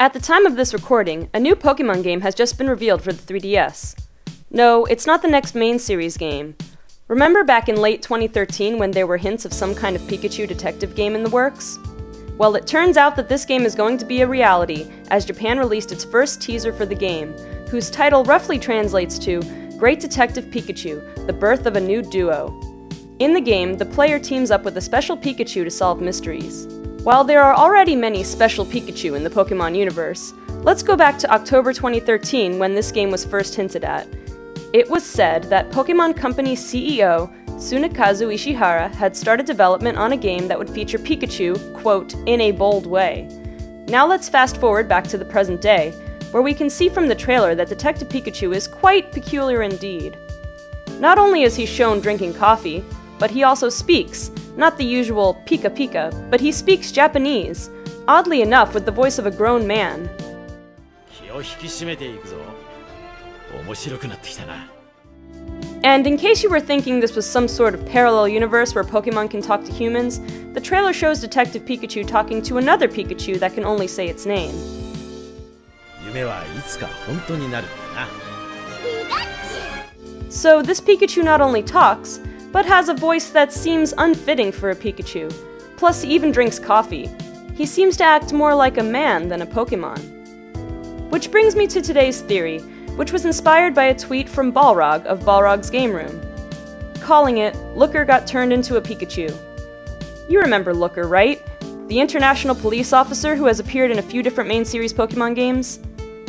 At the time of this recording, a new Pokemon game has just been revealed for the 3DS. No, it's not the next main series game. Remember back in late 2013 when there were hints of some kind of Pikachu detective game in the works? Well, it turns out that this game is going to be a reality, as Japan released its first teaser for the game, whose title roughly translates to Great Detective Pikachu The Birth of a New Duo. In the game, the player teams up with a special Pikachu to solve mysteries. While there are already many special Pikachu in the Pokemon universe, let's go back to October 2013 when this game was first hinted at. It was said that Pokemon Company CEO Tsunekazu Ishihara had started development on a game that would feature Pikachu, quote, in a bold way. Now let's fast forward back to the present day, where we can see from the trailer that Detective Pikachu is quite peculiar indeed. Not only is he shown drinking coffee, but he also speaks, not the usual pika pika, but he speaks Japanese, oddly enough with the voice of a grown man. And in case you were thinking this was some sort of parallel universe where Pokemon can talk to humans, the trailer shows Detective Pikachu talking to another Pikachu that can only say its name. So this Pikachu not only talks, but has a voice that seems unfitting for a Pikachu. Plus, he even drinks coffee. He seems to act more like a man than a Pokemon. Which brings me to today's theory, which was inspired by a tweet from Balrog of Balrog's Game Room, calling it Looker got turned into a Pikachu. You remember Looker, right? The international police officer who has appeared in a few different main series Pokemon games?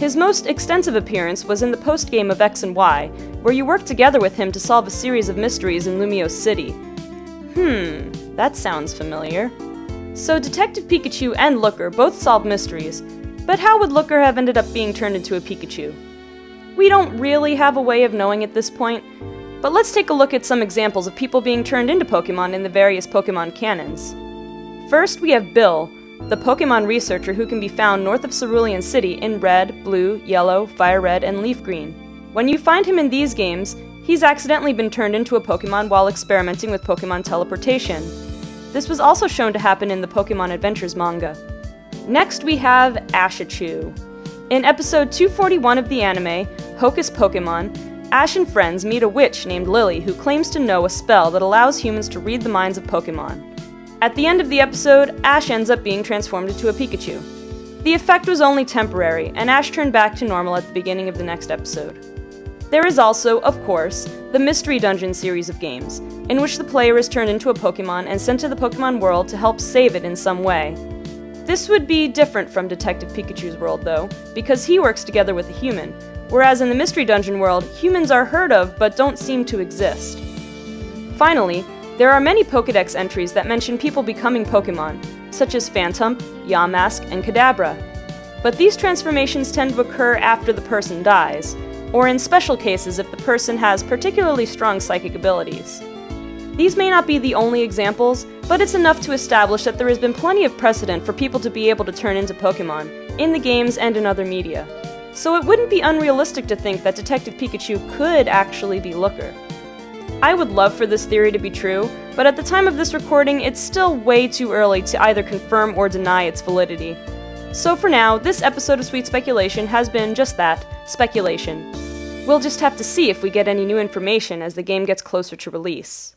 His most extensive appearance was in the post-game of X and Y, where you work together with him to solve a series of mysteries in Lumiose City. Hmm, that sounds familiar. So Detective Pikachu and Looker both solve mysteries, but how would Looker have ended up being turned into a Pikachu? We don't really have a way of knowing at this point, but let's take a look at some examples of people being turned into Pokemon in the various Pokemon canons. First, we have Bill, the Pokemon researcher who can be found north of Cerulean City in red, blue, yellow, fire red, and leaf green. When you find him in these games, he's accidentally been turned into a Pokemon while experimenting with Pokemon teleportation. This was also shown to happen in the Pokemon Adventures manga. Next we have Ashichu. In episode 241 of the anime, Hocus Pokemon, Ash and friends meet a witch named Lily who claims to know a spell that allows humans to read the minds of Pokemon. At the end of the episode, Ash ends up being transformed into a Pikachu. The effect was only temporary, and Ash turned back to normal at the beginning of the next episode. There is also, of course, the Mystery Dungeon series of games, in which the player is turned into a Pokemon and sent to the Pokemon world to help save it in some way. This would be different from Detective Pikachu's world, though, because he works together with a human, whereas in the Mystery Dungeon world, humans are heard of but don't seem to exist. Finally, there are many Pokedex entries that mention people becoming Pokemon, such as Phantump, Yamask, and Kadabra. But these transformations tend to occur after the person dies, or in special cases if the person has particularly strong psychic abilities. These may not be the only examples, but it's enough to establish that there has been plenty of precedent for people to be able to turn into Pokemon, in the games and in other media. So it wouldn't be unrealistic to think that Detective Pikachu could actually be Looker. I would love for this theory to be true, but at the time of this recording, it's still way too early to either confirm or deny its validity. So for now, this episode of Sweet Speculation has been just that speculation. We'll just have to see if we get any new information as the game gets closer to release.